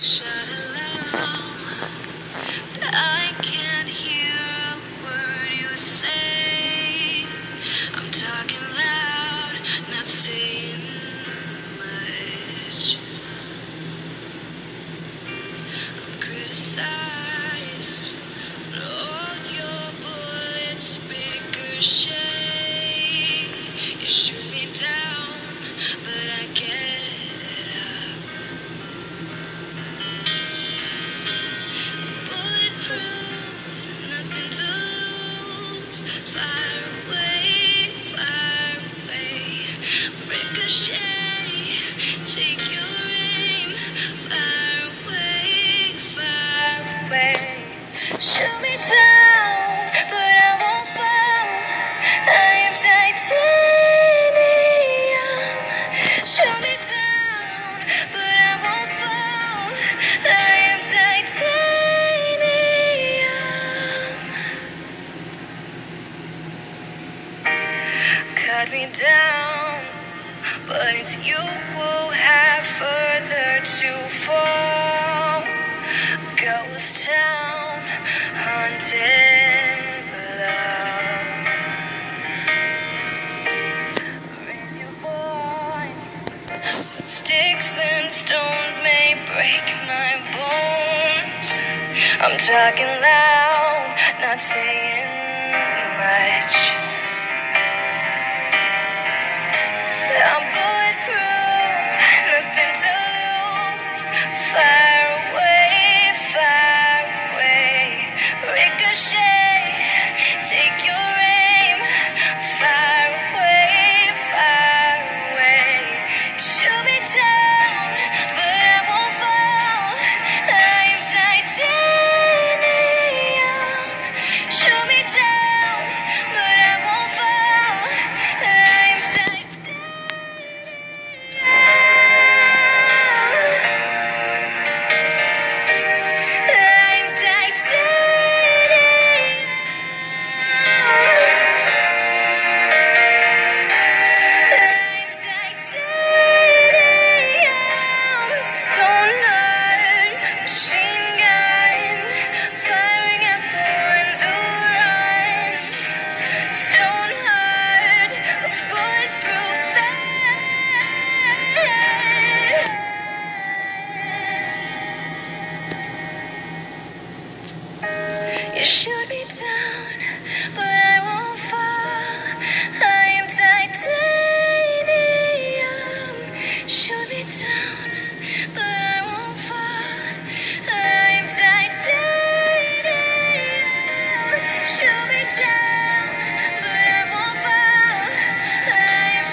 Shut cut me down, but it's you who have further to fall. Ghost town, haunted love. Raise your voice, sticks and stones may break my bones. I'm talking loud, not saying. shit! Shoot me down, but I won't fall. I am titanium. Shoot me down, but I won't fall. I am titanium. Shoot me down, but I won't fall. I am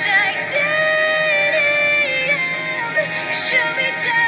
titanium. Shoot me down.